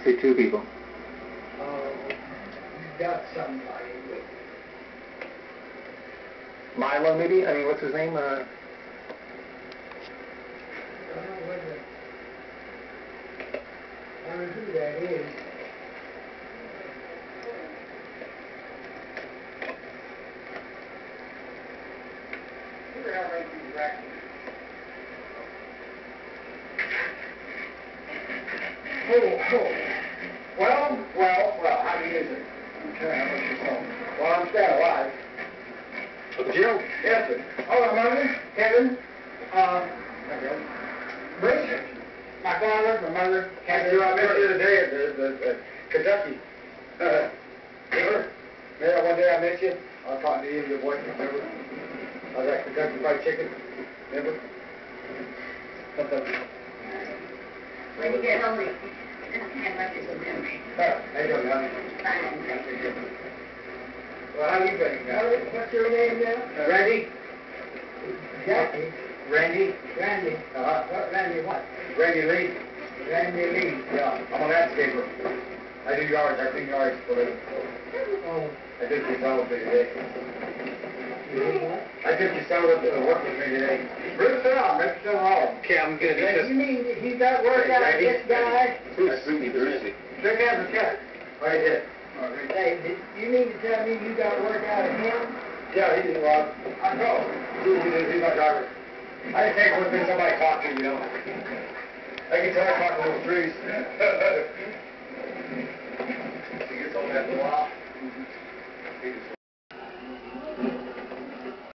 I see two people. Oh, you got somebody with Milo, maybe? I mean, what's his name? Uh, I don't know whether, I don't know who that is. Oh, oh. I'm still alive. Jill? Yes, sir. Oh, my mother, Kevin, uh, Bruce, my father, my mother, Kevin. I met you today at the, the, the Kentucky. Uh, remember? Yeah, one day I met you, I was talking to you, your voice, remember? I was at Kentucky Fried Chicken, remember? When you get older, you don't have much of a memory. Huh, How you doing, man? Fine, thank you. Well, how you been, guys? What's your name now? Uh, Randy? Jackie. Randy? Randy. Uh-huh. What, Randy what? Randy Lee? Randy Lee. Yeah, I'm an landscaper. I do yards, I clean yards for living. Oh, I did your fellow for today. you know what? I did your fellow to work with me today. Bruce Sal, Mr. Sal Hall. Okay, I'm good. Hey, You mean that he got work out of this guy? Who's Sweetie Brucey? Shake hands with Cat. Oh, he did. Hey, did, you mean to tell me you got work out of him? Yeah, he didn't Rob. I know. He, he's my driver. I didn't take with me somebody talked to, you know. I can tell I talked to those trees. He gets on that off.